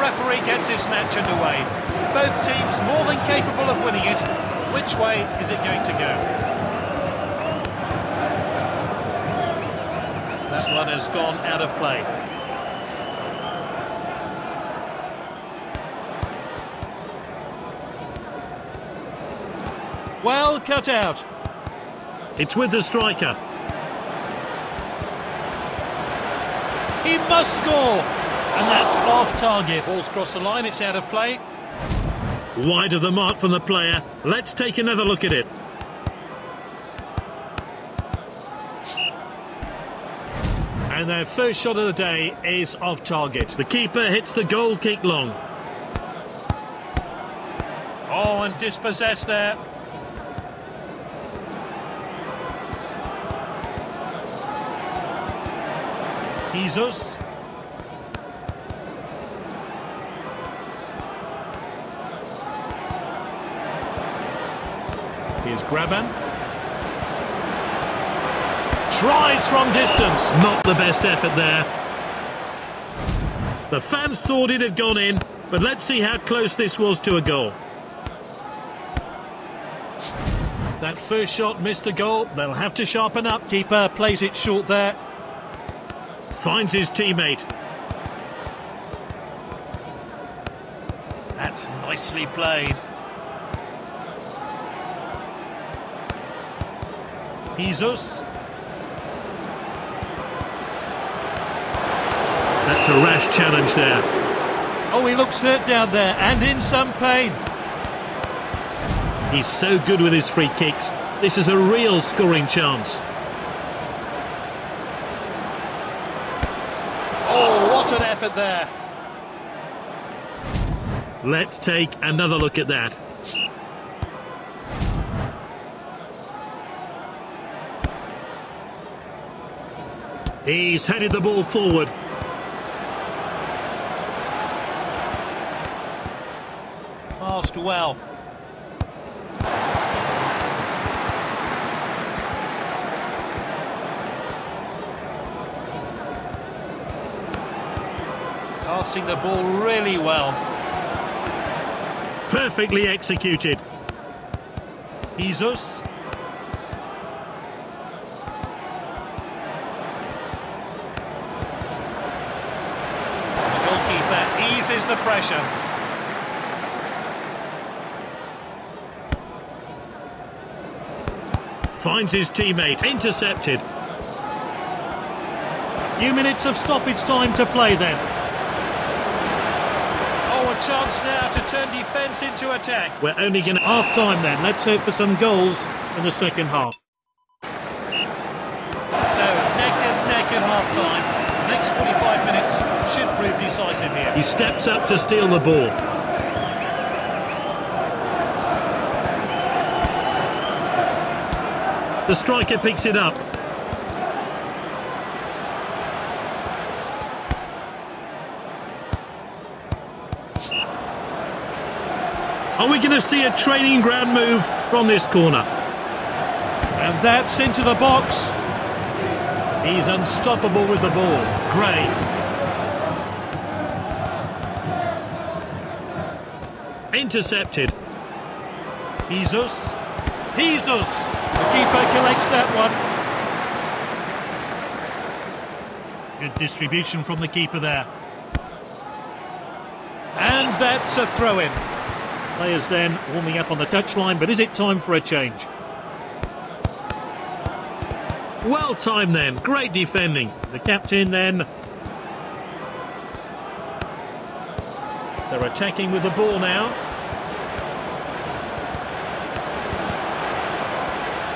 referee gets this match underway. Both teams more than capable of winning it. Which way is it going to go? That one has gone out of play. Well cut out. It's with the striker. He must score. And that's off target. Ball's crossed the line, it's out of play. Wide of the mark from the player. Let's take another look at it. And their first shot of the day is off target. The keeper hits the goal kick long. Oh, and dispossessed there. Jesus. Here's Graban. Tries from distance. Not the best effort there. The fans thought it had gone in, but let's see how close this was to a goal. That first shot missed the goal. They'll have to sharpen up. Keeper plays it short there. Finds his teammate. That's nicely played. Jesus. That's a rash challenge there. Oh, he looks hurt down there and in some pain. He's so good with his free kicks. This is a real scoring chance. Oh, what an effort there. Let's take another look at that. He's headed the ball forward. Passed well. Passing the ball really well. Perfectly executed. Jesus. The goalkeeper the pressure. Finds his teammate. Intercepted. A Few minutes of stoppage time to play then. Oh, a chance now to turn defence into attack. We're only going to... Half time then. Let's hope for some goals in the second half. So, neck and neck at half time. Next 45 minutes should prove decisive here. He steps up to steal the ball. The striker picks it up. Are we going to see a training ground move from this corner? And that's into the box. He's unstoppable with the ball. Gray. Intercepted. Jesus. Jesus. The keeper collects that one. Good distribution from the keeper there. And that's a throw-in. Players then warming up on the touchline, but is it time for a change? Well timed then. Great defending. The captain then. They're attacking with the ball now.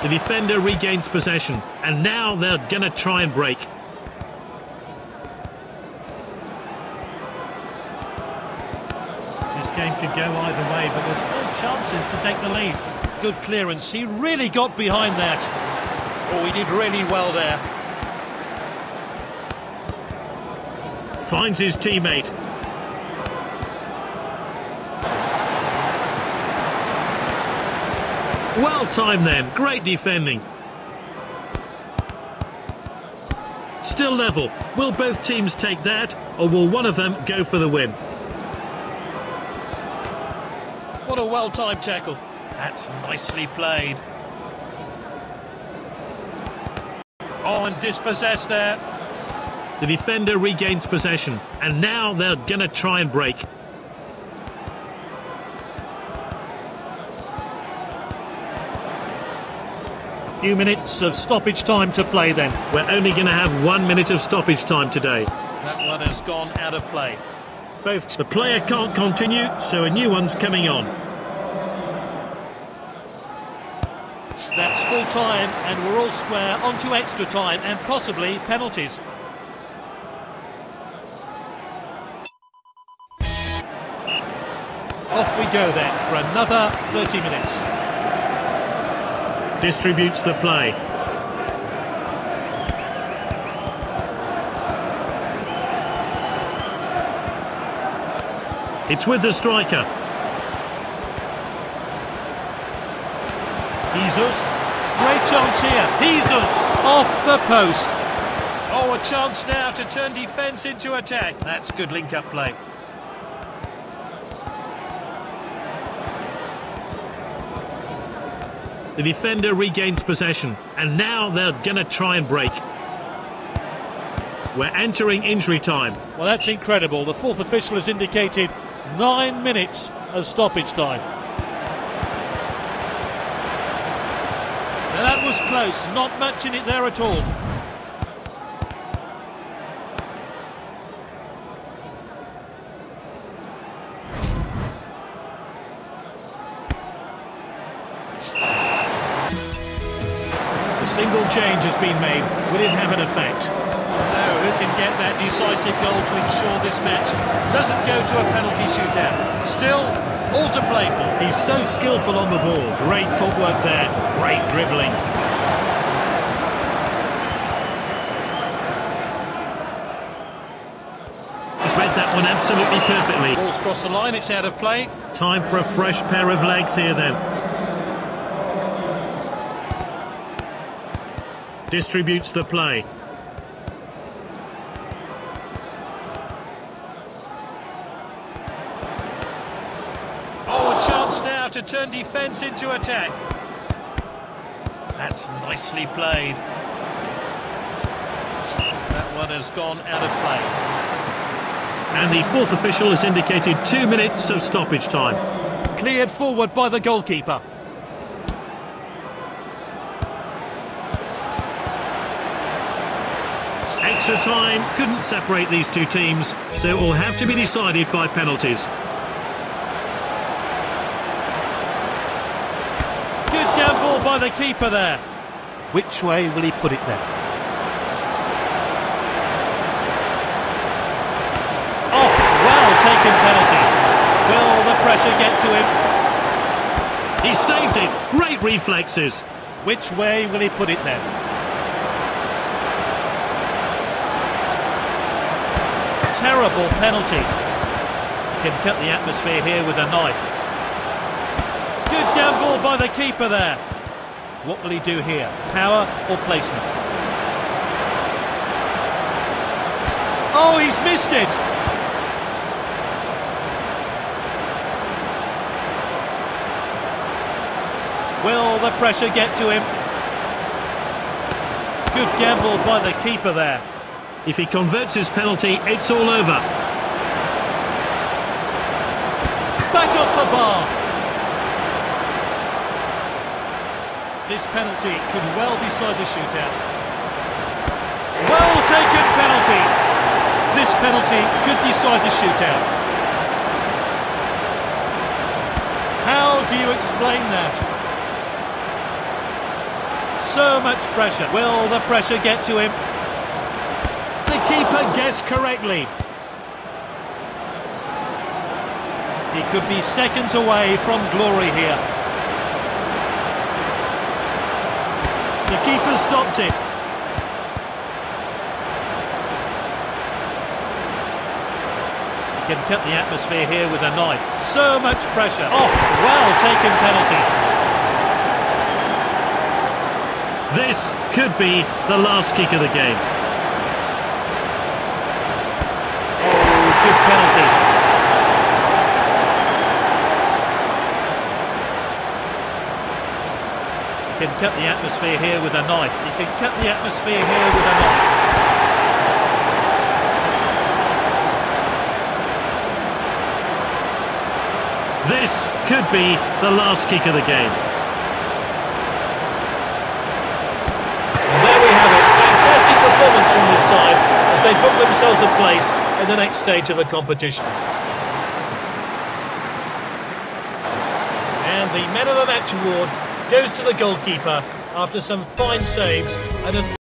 The defender regains possession. And now they're going to try and break. This game could go either way, but there's still chances to take the lead. Good clearance. He really got behind that. Oh, he did really well there. Finds his teammate. Well timed then. Great defending. Still level. Will both teams take that, or will one of them go for the win? What a well-timed tackle. That's nicely played. Oh, and dispossessed there. The defender regains possession, and now they're going to try and break. Few minutes of stoppage time to play then. We're only going to have one minute of stoppage time today. That one has gone out of play. Both the player can't continue, so a new one's coming on. That's full time, and we're all square onto extra time and possibly penalties. Off we go then for another 30 minutes. Distributes the play. It's with the striker. Jesus. Great chance here. Jesus off the post. Oh, a chance now to turn defence into attack. That's good link-up play. The defender regains possession, and now they're going to try and break. We're entering injury time. Well, that's incredible. The fourth official has indicated nine minutes of stoppage time. Now that was close, not much in it there at all. Change has been made. Will it have an effect? So, who can get that decisive goal to ensure this match doesn't go to a penalty shootout? Still, all to play for. He's so skillful on the ball. Great footwork there. Great dribbling. He's read that one absolutely perfectly. Ball's crossed the line, it's out of play. Time for a fresh pair of legs here then. Distributes the play. Oh, a chance now to turn defence into attack. That's nicely played. That one has gone out of play. And the fourth official has indicated two minutes of stoppage time. Cleared forward by the goalkeeper. Extra time couldn't separate these two teams, so it will have to be decided by penalties. Good gamble by the keeper there. Which way will he put it then? Oh, well taken penalty. Will the pressure get to him? He saved it. Great reflexes. Which way will he put it then? Terrible penalty. Can cut the atmosphere here with a knife. Good gamble by the keeper there. What will he do here? Power or placement? Oh, he's missed it! Will the pressure get to him? Good gamble by the keeper there. If he converts his penalty, it's all over. Back off the bar. This penalty could well decide the shootout. Well taken penalty. This penalty could decide the shootout. How do you explain that? So much pressure. Will the pressure get to him? The keeper guessed correctly. He could be seconds away from glory here. The keeper stopped it. He can cut the atmosphere here with a knife. So much pressure. Oh, well taken penalty. This could be the last kick of the game. Oh, good penalty. Cut the atmosphere here with a knife. You can cut the atmosphere here with a knife. This could be the last kick of the game. There we have it. Fantastic performance from this side as they book themselves a place in the next stage of the competition. And the Man of the Match award goes to the goalkeeper after some fine saves and an